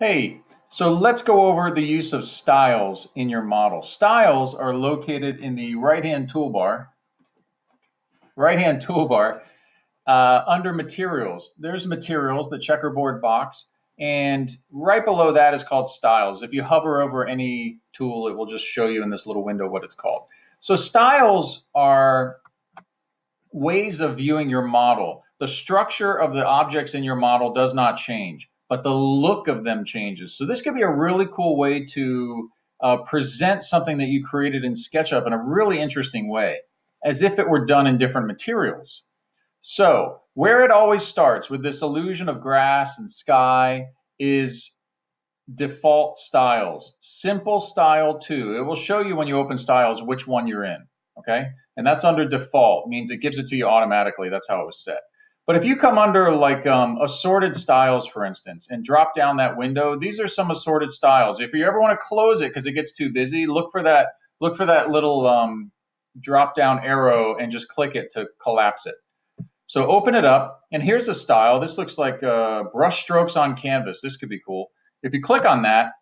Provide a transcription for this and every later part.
Hey, so let's go over the use of styles in your model. Styles are located in the right-hand toolbar, right-hand toolbar uh, under materials. There's materials, the checkerboard box, and right below that is called styles. If you hover over any tool, it will just show you in this little window what it's called. So styles are ways of viewing your model. The structure of the objects in your model does not change but the look of them changes. So this could be a really cool way to uh, present something that you created in SketchUp in a really interesting way, as if it were done in different materials. So where it always starts with this illusion of grass and sky is default styles. Simple style two. It will show you when you open styles which one you're in. Okay. And that's under default, means it gives it to you automatically. That's how it was set. But if you come under like um, assorted styles, for instance, and drop down that window, these are some assorted styles. If you ever want to close it because it gets too busy, look for that look for that little um, drop down arrow and just click it to collapse it. So open it up, and here's a style. This looks like uh, brush strokes on canvas. This could be cool. If you click on that,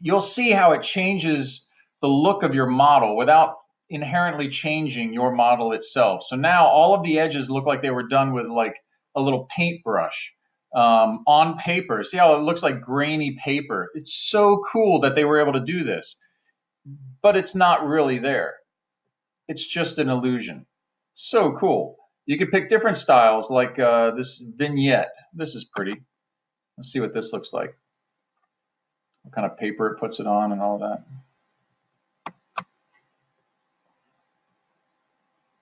you'll see how it changes the look of your model without inherently changing your model itself. So now all of the edges look like they were done with like a little paintbrush um, on paper. See how it looks like grainy paper? It's so cool that they were able to do this, but it's not really there. It's just an illusion. So cool. You could pick different styles like uh, this vignette. This is pretty. Let's see what this looks like. What kind of paper it puts it on and all that.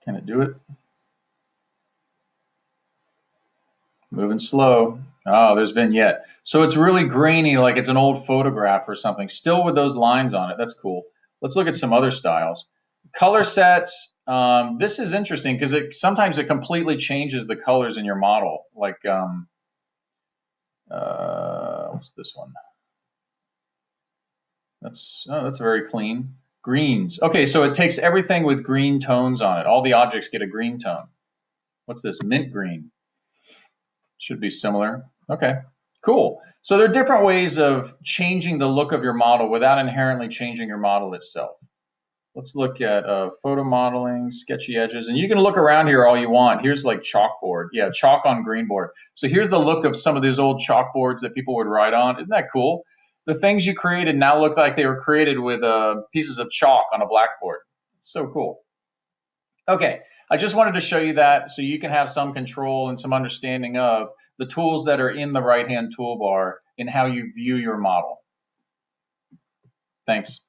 Can it do it? Moving slow. Oh, there's vignette. So it's really grainy, like it's an old photograph or something, still with those lines on it. That's cool. Let's look at some other styles. Color sets. Um, this is interesting because it sometimes it completely changes the colors in your model. Like, um, uh, what's this one? That's oh, that's very clean. Greens. Okay, so it takes everything with green tones on it. All the objects get a green tone. What's this? Mint green. Should be similar. Okay, cool. So there are different ways of changing the look of your model without inherently changing your model itself. Let's look at uh, photo modeling, sketchy edges, and you can look around here all you want. Here's like chalkboard. Yeah, chalk on green board. So here's the look of some of these old chalkboards that people would write on. Isn't that cool? The things you created now look like they were created with uh, pieces of chalk on a blackboard. It's so cool. Okay, I just wanted to show you that so you can have some control and some understanding of the tools that are in the right-hand toolbar and how you view your model. Thanks.